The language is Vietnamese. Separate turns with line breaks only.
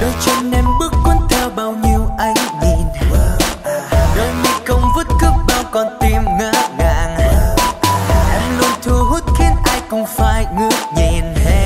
đôi chân em bước cuốn theo bao nhiêu ánh nhìn đôi mi công vứt cướp bao con tim ngỡ ngàng. Em luôn thu hút khiến ai cũng phải ngước nhìn. em